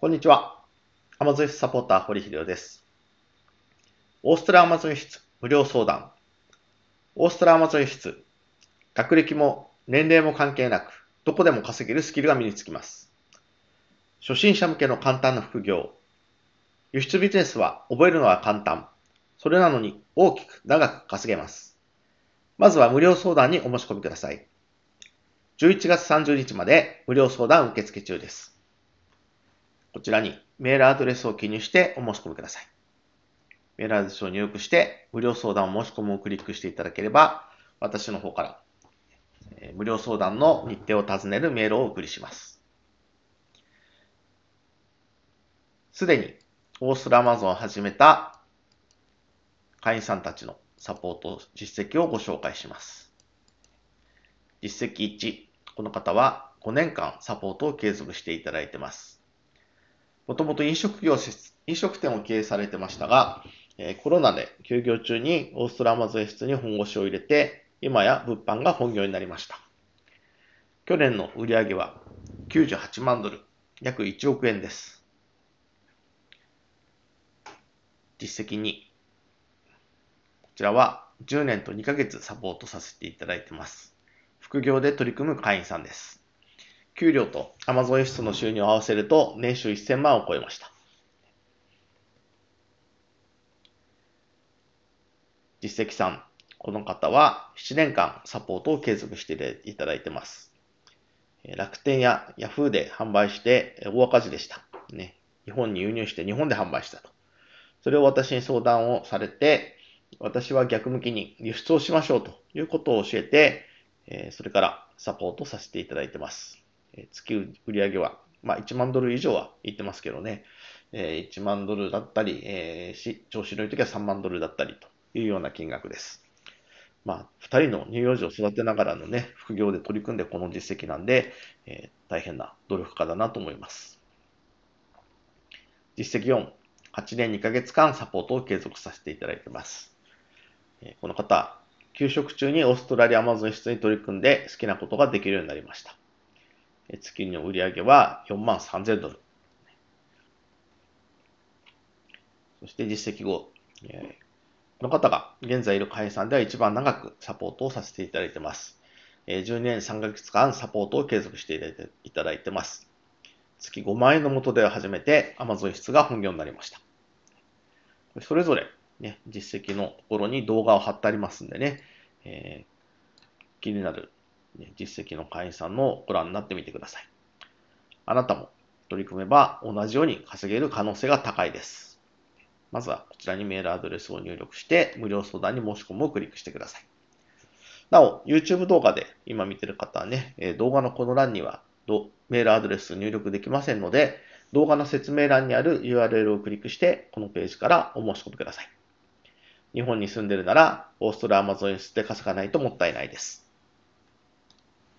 こんにちは。アマゾン室サポーター、堀秀夫です。オーストラアマゾン室無料相談。オーストラアマゾン室、学歴も年齢も関係なく、どこでも稼げるスキルが身につきます。初心者向けの簡単な副業。輸出ビジネスは覚えるのは簡単。それなのに大きく長く稼げます。まずは無料相談にお申し込みください。11月30日まで無料相談受付中です。こちらにメールアドレスを記入してお申し込みください。メールアドレスを入力して無料相談申し込むをクリックしていただければ、私の方から無料相談の日程を尋ねるメールをお送りします。すでにオーストラマゾンを始めた会員さんたちのサポート実績をご紹介します。実績1、この方は5年間サポートを継続していただいています。もともと飲食業施設、飲食店を経営されてましたが、コロナで休業中にオーストラマゾン室に本腰を入れて、今や物販が本業になりました。去年の売上は98万ドル、約1億円です。実績2、ちらは10年と2ヶ月サポートさせていただいてます。副業で取り組む会員さんです。給料と Amazon 輸出の収入を合わせると年収1000万を超えました。実績3、この方は7年間サポートを継続していただいてます。楽天や Yahoo で販売して大赤字でした。ね、日本に輸入して日本で販売したと。それを私に相談をされて、私は逆向きに輸出をしましょうということを教えて、それからサポートさせていただいてます。月売り上げは、まあ、1万ドル以上は言ってますけどね、え1万ドルだったり、えー、調子のいい時は3万ドルだったりというような金額です。まあ、2人の乳幼児を育てながらのね、副業で取り組んでこの実績なんで、えー、大変な努力家だなと思います。実績4、8年2ヶ月間サポートを継続させていただいてます。この方、休職中にオーストラリアアマゾン室に取り組んで好きなことができるようになりました。月の売り上げは4万3000ドル。そして実績後、この方が現在いる会員さんでは一番長くサポートをさせていただいています。12年3ヶ月間サポートを継続していただいています。月5万円の元では初めて Amazon 室が本業になりました。それぞれね、実績のところに動画を貼ってありますんでね、えー、気になる、実績の会員さんのご覧になってみてください。あなたも取り組めば同じように稼げる可能性が高いです。まずはこちらにメールアドレスを入力して無料相談に申し込むをクリックしてください。なお、YouTube 動画で今見てる方はね、動画のこの欄にはメールアドレス入力できませんので、動画の説明欄にある URL をクリックして、このページからお申し込みください。日本に住んでるなら、オーストラリアアマゾン輸出で稼がないともったいないです。